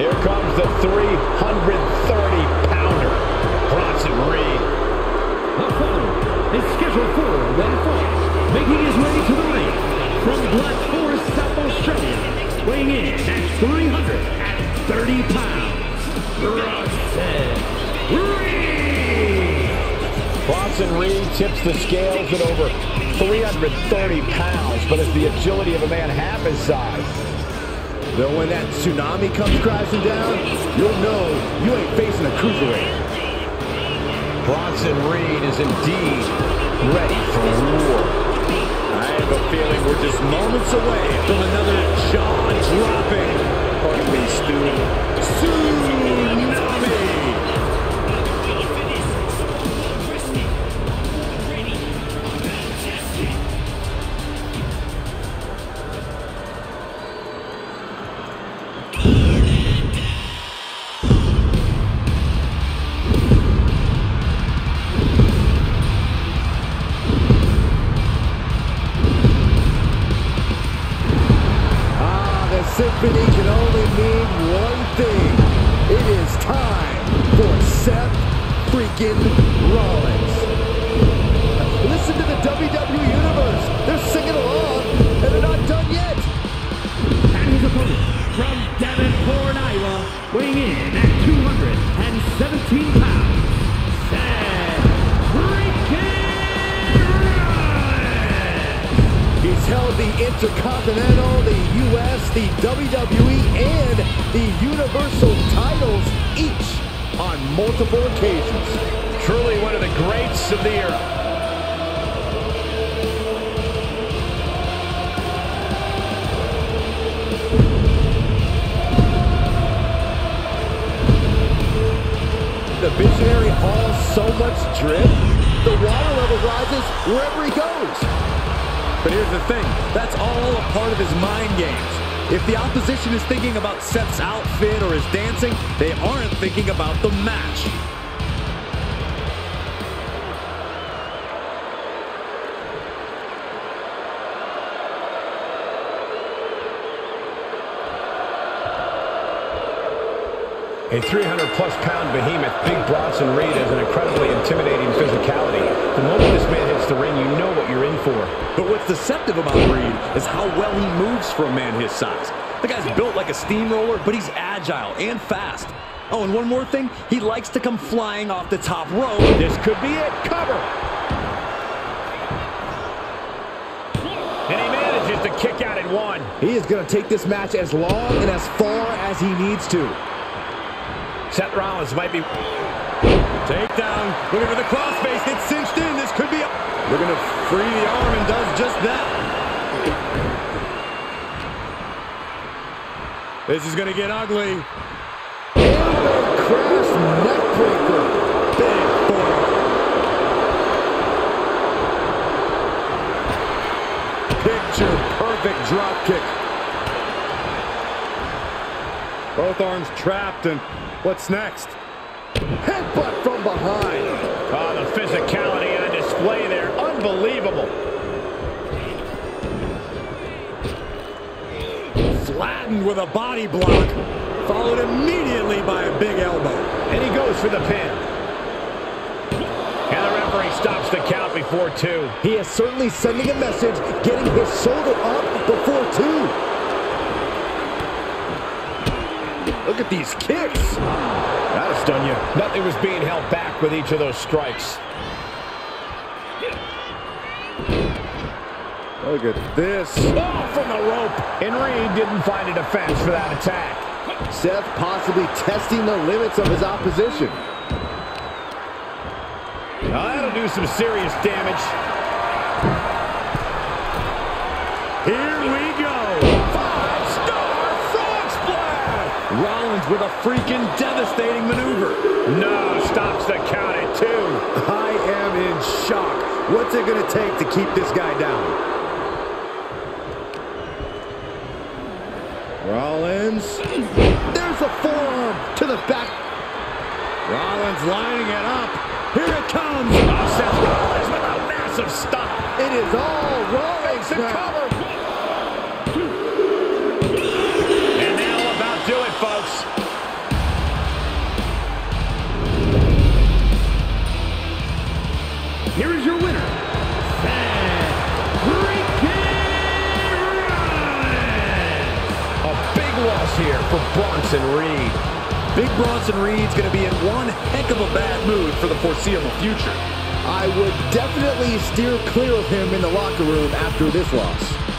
230-pounder. Bronson Reed. The following is scheduled for one fall, making his way to the ring from Black Forest, South Australia, weighing in at 330 pounds, Bronson Reed. Bronson Reed tips the scales at over 330 pounds, but has the agility of a man half his size. Though when that tsunami comes crashing down, you'll know you ain't facing a cruiserweight. Bronson Reed is indeed ready for war. I have a feeling we're just moments away from another jaw-dropping, pardon me, Stu, symphony can only mean one thing. It is time for Seth freaking Rollins. Listen to the WWE Universe. They're singing along, and they're not done yet. And his opponent from Davenport, Iowa, weighing in at 217 pounds, held the Intercontinental, the U.S., the WWE, and the Universal titles, each on multiple occasions. Truly one of the greats of the era. The visionary hauls so much drip, the water level rises wherever he goes. But here's the thing, that's all a part of his mind games. If the opposition is thinking about Seth's outfit or his dancing, they aren't thinking about the match. A 300-plus pound behemoth, Big Bronson Reed has an incredibly intimidating physicality. The moment this man hits the ring, you know for. But what's deceptive about Reed is how well he moves for a man his size. The guy's built like a steamroller, but he's agile and fast. Oh, and one more thing, he likes to come flying off the top rope. This could be it. Cover. And he manages to kick out at one. He is going to take this match as long and as far as he needs to. Seth Rollins might be... Takedown, looking for the crossface, gets cinched in, this could be... A... Looking to free the arm and does just that. This is going to get ugly. Elbow crash neckbreaker. Big boy. Picture perfect drop kick. Both arms trapped, and what's next? Headbutt from behind. Oh, the physicality on display there. Unbelievable. Flattened with a body block, followed immediately by a big elbow. And he goes for the pin. And the referee stops the count before two. He is certainly sending a message, getting his shoulder up before two. Look at these kicks. That'll stun you. Nothing was being held back with each of those strikes. Look at this. Oh, from the rope. And Reed didn't find a defense for that attack. Seth possibly testing the limits of his opposition. Now that'll do some serious damage. Here we with a freaking devastating maneuver. No, stops the count at two. I am in shock. What's it going to take to keep this guy down? Rollins. There's a forearm to the back. Rollins lining it up. Here it comes. Oh, Seth Rollins with a massive stop. It is all Rollins The now. cover. Bronson Reed. Big Bronson Reed's going to be in one heck of a bad mood for the foreseeable future. I would definitely steer clear of him in the locker room after this loss.